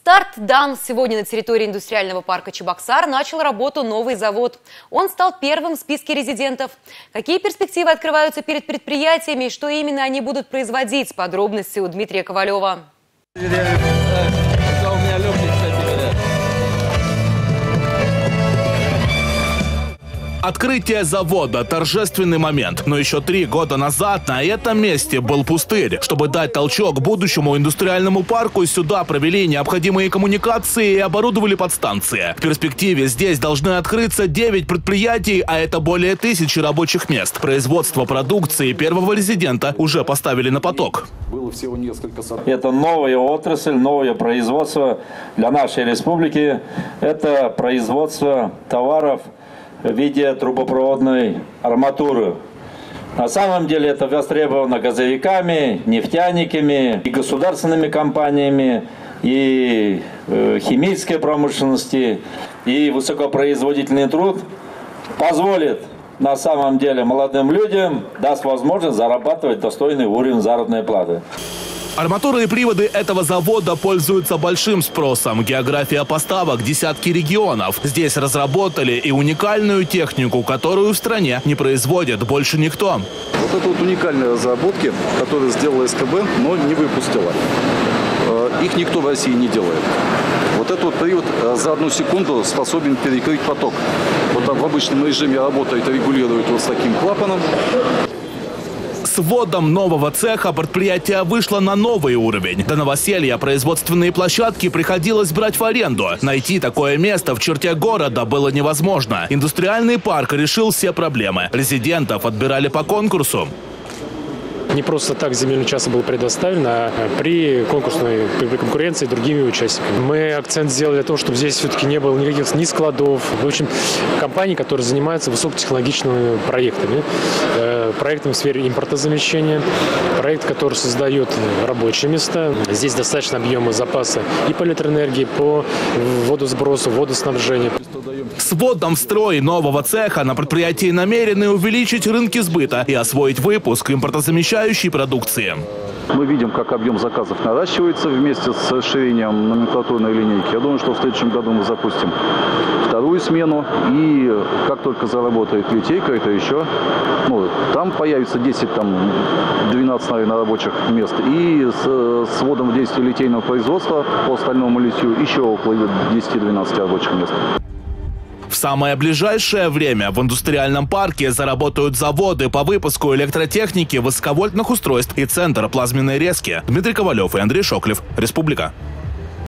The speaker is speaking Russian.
Старт дан. Сегодня на территории индустриального парка Чебоксар начал работу новый завод. Он стал первым в списке резидентов. Какие перспективы открываются перед предприятиями и что именно они будут производить? Подробности у Дмитрия Ковалева. Открытие завода – торжественный момент. Но еще три года назад на этом месте был пустырь. Чтобы дать толчок будущему индустриальному парку, сюда провели необходимые коммуникации и оборудовали подстанции. В перспективе здесь должны открыться 9 предприятий, а это более тысячи рабочих мест. Производство продукции первого резидента уже поставили на поток. Было всего несколько Это новая отрасль, новое производство для нашей республики. Это производство товаров – в виде трубопроводной арматуры. На самом деле это востребовано газовиками, нефтяниками и государственными компаниями, и э, химической промышленности, и высокопроизводительный труд позволит на самом деле молодым людям, даст возможность зарабатывать достойный уровень заработной платы. Арматурные приводы этого завода пользуются большим спросом. География поставок – десятки регионов. Здесь разработали и уникальную технику, которую в стране не производит больше никто. Вот это вот уникальные разработки, которые сделала СКБ, но не выпустила. Э, их никто в России не делает. Вот этот вот привод э, за одну секунду способен перекрыть поток. Вот в обычном режиме работает, регулирует вот с таким клапаном. С вводом нового цеха предприятие вышло на новый уровень. До новоселья производственные площадки приходилось брать в аренду. Найти такое место в черте города было невозможно. Индустриальный парк решил все проблемы. Резидентов отбирали по конкурсу не просто так земельный участок был предоставлен, а при конкурсной при конкуренции другими участниками. Мы акцент сделали на том, чтобы здесь все-таки не было никаких ни складов. В общем, компании, которые занимаются высокотехнологичными проектами, э, проектами в сфере импортозамещения, проект, который создает рабочие места. Здесь достаточно объема запаса и по электроэнергии, по водосбросу, водоснабжению. С вводом строй нового цеха на предприятии намерены увеличить рынки сбыта и освоить выпуск импортозамещающей продукции. Мы видим, как объем заказов наращивается вместе с расширением номенклатурной линейки. Я думаю, что в следующем году мы запустим вторую смену. И как только заработает литейка, это еще, ну, там появится 10, там, 12, наверное, рабочих мест. И с, с вводом в действие литейного производства по остальному литью еще около 10-12 рабочих мест. Самое ближайшее время в индустриальном парке заработают заводы по выпуску электротехники, высоковольтных устройств и центр плазменной резки. Дмитрий Ковалев и Андрей Шоклев. Республика.